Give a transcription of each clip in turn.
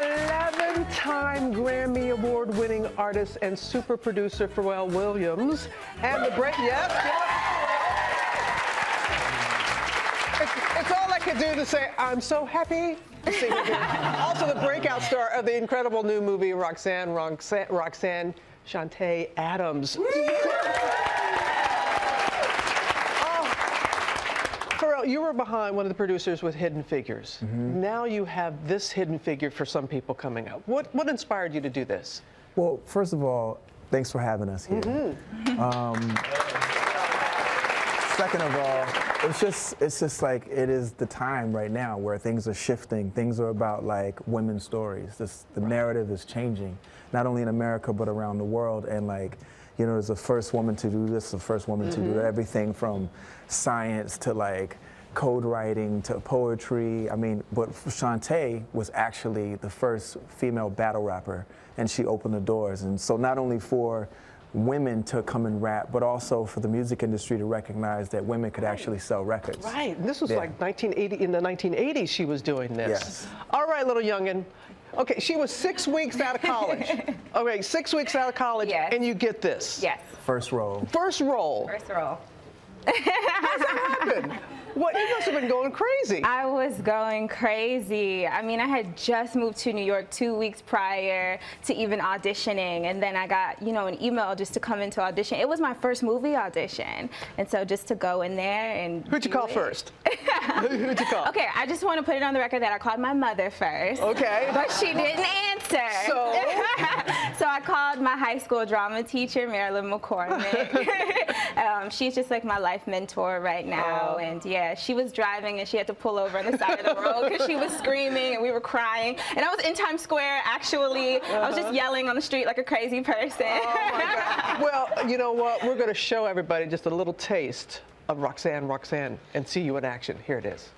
11-time Grammy Award-winning artist and super producer Pharrell Williams, and the break. Yes. It's, it's all I could do to say I'm so happy also, the breakout star of the incredible new movie Roxanne, Roxanne, Roxanne Chante Adams. You were behind one of the producers with Hidden Figures. Mm-hmm. Now you have this hidden figure for some people coming up. What what inspired you to do this? Well, first of all, thanks for having us here. Um, second of all, it's just it's just like it is the time right now where things are shifting. Things are about like women's stories. This the narrative is changing, not only in America but around the world. And like, you know, as the first woman to do this, the first woman to do. Everything from science to like code writing to poetry. I mean, but Shanté was actually the first female battle rapper, and she opened the doors. And so not only for women to come and rap, but also for the music industry to recognize that women could actually sell records. Right. And this was Yeah. like 1980 in the 1980s she was doing this. Yes. All right, little youngin. Okay, she was six weeks out of college. okay, six weeks out of college, Yes. and you get this. Yes. First role. First role. First role. happened? What? You must have been going crazy. I was going crazy. I mean, I had just moved to New York two weeks prior to even auditioning, and then I got, you know, an email just to come into audition. It was my first movie audition, and so just to go in there and. Who'd you call it. first? Who'd you call? Okay, I just want to put it on the record that I called my mother first. Okay. But she didn't answer. So? so I called my high school drama teacher, Marilyn McCormick. um, she's just like my life mentor right now. Oh. And yeah, she was driving and she had to pull over on the side of the road because she was screaming and we were crying. And I was in Times Square actually. I was just yelling on the street like a crazy person. Uh-huh. Oh. Well, you know what? We're going to show everybody just a little taste of Roxanne, Roxanne, and see you in action. Here it is.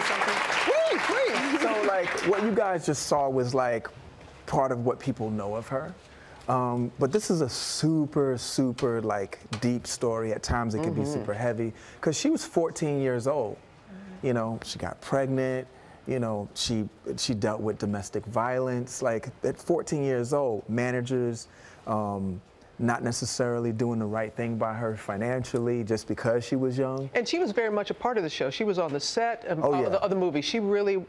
Say something? Please, please. so like what you guys just saw was like part of what people know of her. Um, but this is a super, super like deep story. At times it could be super heavy because she was 14 years old. You know, she got pregnant. You know, she she dealt with domestic violence. Like at 14 years old, managers um, not necessarily doing the right thing by her financially just because she was young. And she was very much a part of the show. She was on the set of, Oh, of the, of the movie. She really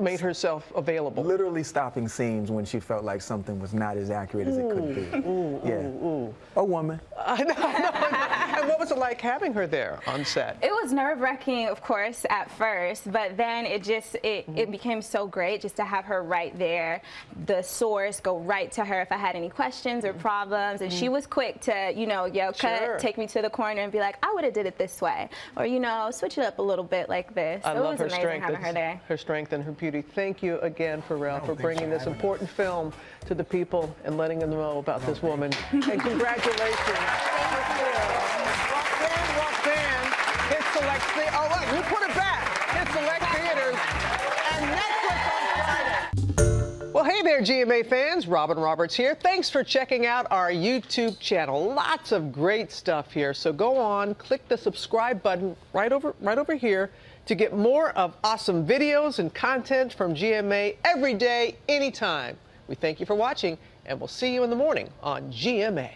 made herself available. literally stopping scenes when she felt like something was not as accurate as it could be. Mm, mm, mm, yeah. A woman. I know, I know. And what was it like having her there on set? It was nerve wracking, of course, at first, but then it just it, Mm-hmm. it became so great just to have her right there, the source, go right to her if I had any questions or problems, and she was quick to you know yo cut, Mm-hmm. Sure. take me to the corner and be like, I would have did it this way, or you know switch it up a little bit like this. I So love it her was amazing strength. having her there. Her strength and her beauty. Thank you again, Pharrell, for bringing this important film to the people and letting them know about this woman. and congratulations. Hit select Oh, look, you put it back. Hit select theaters and Netflix on Friday. Well, hey there, GMA fans. Robin Roberts here. Thanks for checking out our YouTube channel. Lots of great stuff here. So go on, click the subscribe button right over right over here to get more of awesome videos and content from GMA every day, anytime. We thank you for watching, and we'll see you in the morning on GMA.